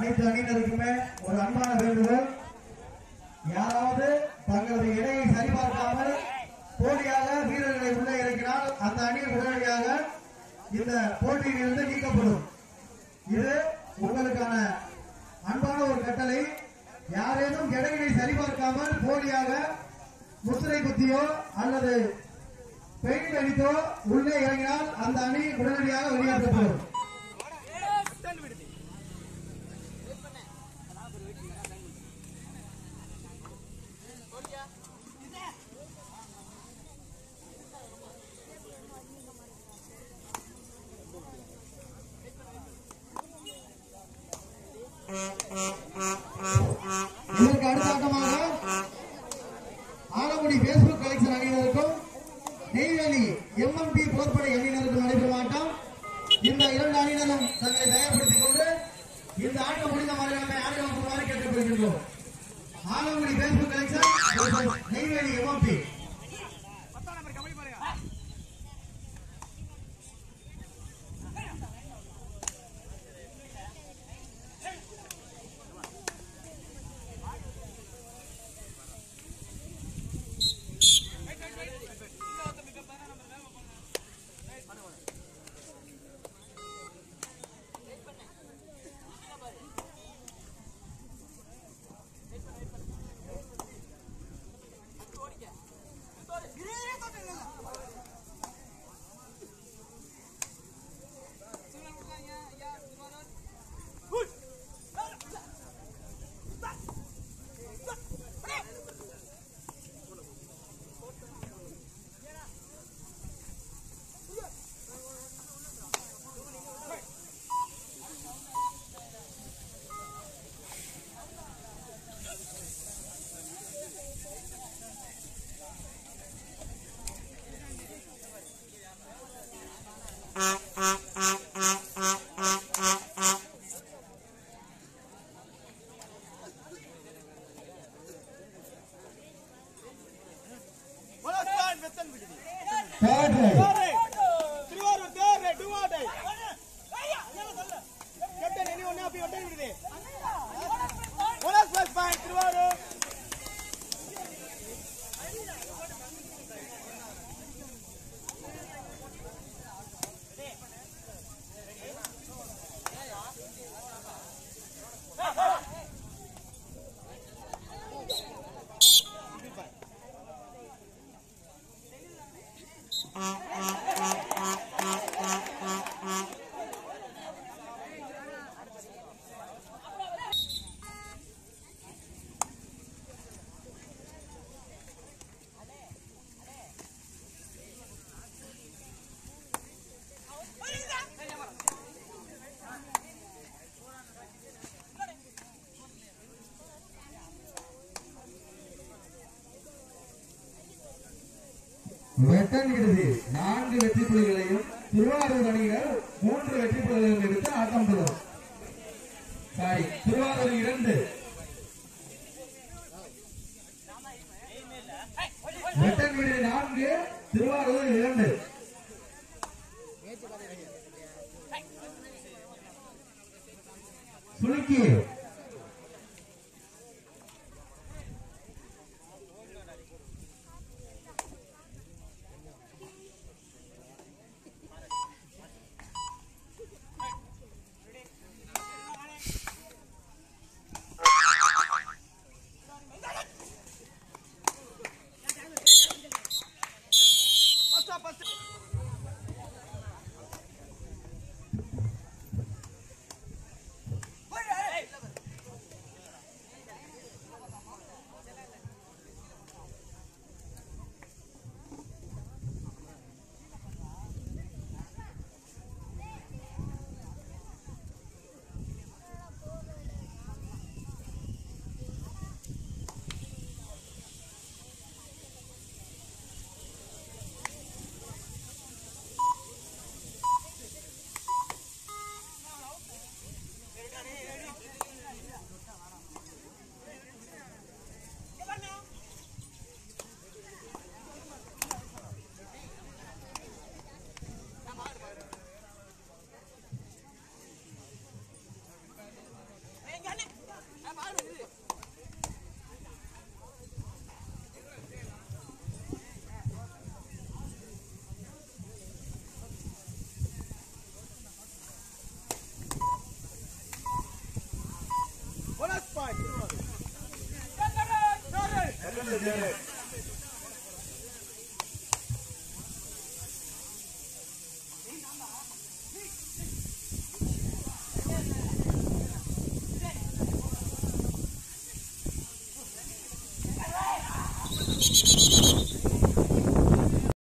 அனைத்து அணியினருக்குமே ஒரு அன்பான வேண்டுகோள். யாராவது தங்களது இடையை சரிபார்க்காமல் போட்டியாக வீரர்களை உள்ளே இறக்கினால் அந்த அணி உடனடியாக இந்த போட்டியிலிருந்து நீக்கப்படும். இது உங்களுக்கான அன்பான ஒரு கட்டளை. யாரேனும் இடையினை சரிபார்க்காமல் போலியாக முத்திரை குத்தியோ அல்லது பெயிண்ட் அடித்தோ உள்ளே இறங்கினால் அந்த அணி உடனடியாக வெளியேற்றப்படும். இதற்கு அடுத்தாட்டமாக ஆலங்குடி பேஸ்புக் கலெக்ஷன் அணியினருக்கும் நெய்வேலி எம்எம்பி போர்ப்படை அணியினருக்கும் நடைபெறும் ஆட்டம். இந்த இரண்டு அணியினரும் தங்களை தயார்படுத்திக் கொண்டு இந்த ஆட்டம் முடிந்த மாதிரியான ஆட்டமாக்குமாறு கேட்டுக் கொள்கின்றோம் Padre. வெட்டன் விடுதி நான்கு வெற்றி புள்ளிகளையும் திருவாரூர் அணியினர் மூன்று வெற்றி புள்ளிகளையும் எடுத்து ஆட்டம் பெறும். சாரி திருவாரூர் இரண்டு. வெட்டன் விடுதி நான்கு திருவாரூர் இரண்டு. சுலுக்கி. Tapos... did.